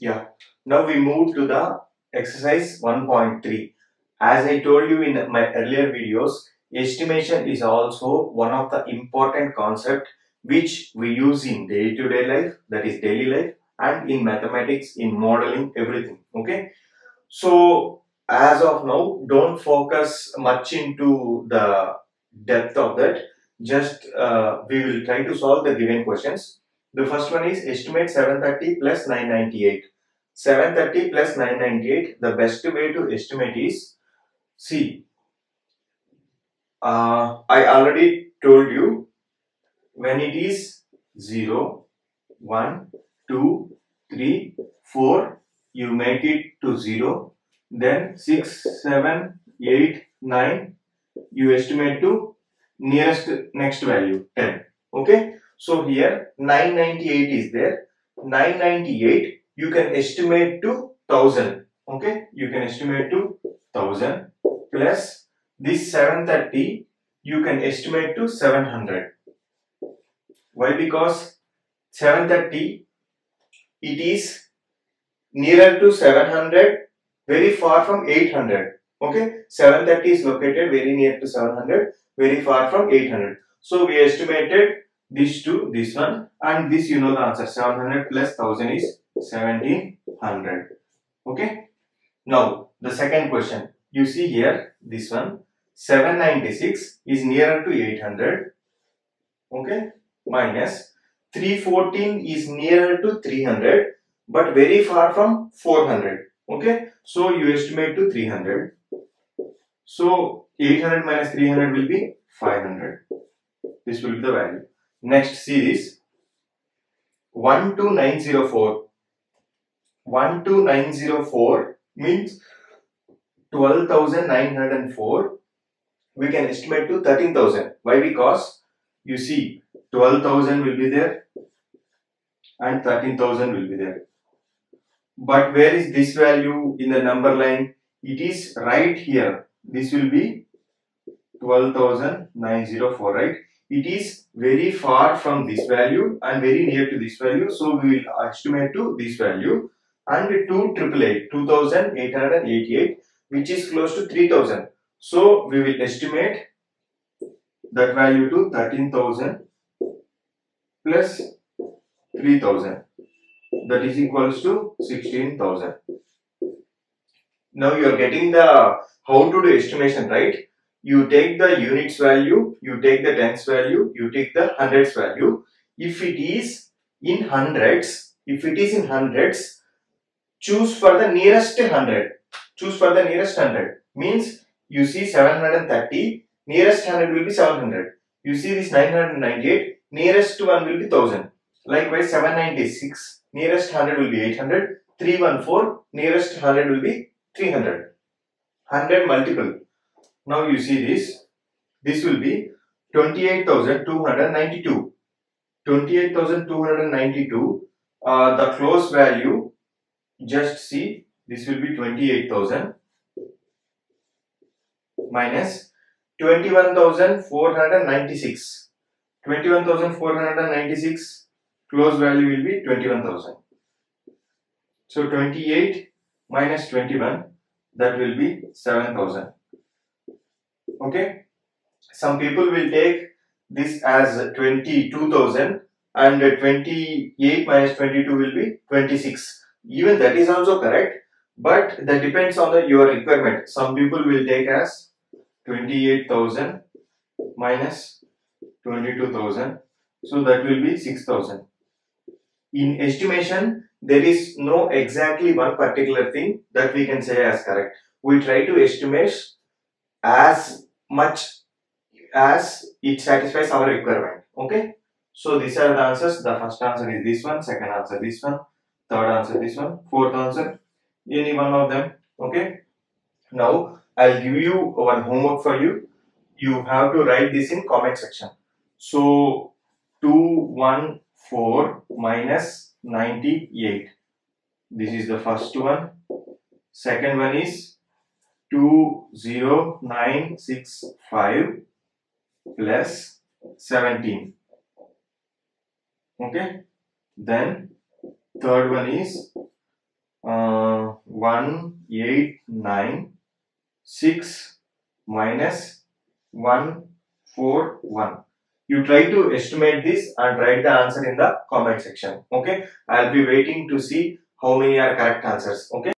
Yeah. Now we move to the exercise 1.3. As I told you in my earlier videos, estimation is also one of the important concept which we use in day-to-day life, that is daily life, and in mathematics, in modeling, everything. Okay. So as of now, don't focus much into the depth of that. Just uh, we will try to solve the given questions. The first one is estimate 730 plus 998. 730 plus 998, the best way to estimate is, see, uh, I already told you when it is 0, 1, 2, 3, 4, you make it to 0, then 6, 7, 8, 9, you estimate to nearest next value 10. Okay, so here 998 is there. 998 you can estimate to 1000. Okay, you can estimate to 1000 plus this 730 you can estimate to 700. Why? Because 730 it is nearer to 700 very far from 800 okay 730 is located very near to 700 very far from 800 so we estimated this to this one and this you know the answer 700 plus 1000 is 1700 okay? Now the second question. You see here this one 796 is nearer to 800 okay? Minus. 314 is nearer to 300 but very far from 400 okay? So you estimate to 300 so 800 minus 300 will be 500 this will be the value next series. this 12904 12904 means 12904 we can estimate to 13000 why? Because you see 12000 will be there and 13000 will be there. But where is this value in the number line? It is right here. This will be 12904 right it is very far from this value and very near to this value so we will estimate to this value. And 2 triple eight 2888 which is close to 3000 so we will estimate that value to 13000 plus 3000 that is equals to 16000 now you are getting the how to do estimation right you take the units value you take the tens value you take the hundreds value. If it is in hundreds if it is in hundreds choose for the nearest hundred. Choose for the nearest hundred. Means you see 730 nearest hundred will be 700 you see this 998 nearest one will be 1000 likewise 796 nearest hundred will be 800 314 nearest hundred will be 300 100 multiple now you see this. This will be 28292 28292 uh, the close value just see this will be 28000 minus 21496 21496 close value will be 21000 so 28 minus 21 that will be 7000 okay? Some people will take this as 22000 and 28 minus 22 will be 26 even that is also correct but that depends on the your requirement. Some people will take as 28000 minus 22000 so that will be 6000 in estimation there is no exactly one particular thing that we can say as correct. We try to estimate as much as it satisfies our requirement okay? So these are the answers. The first answer is this one second answer this one third answer this one fourth answer any one of them okay? Now i'll give you one homework for you. You have to write this in comment section. So 214 minus 98 this is the first one. Second one is 20965 plus 17 okay then third one is uh, 1, 8, 9, 6 minus 1, 4, 1. You try to estimate this and write the answer in the comment section. Okay. I'll be waiting to see how many are correct answers. Okay.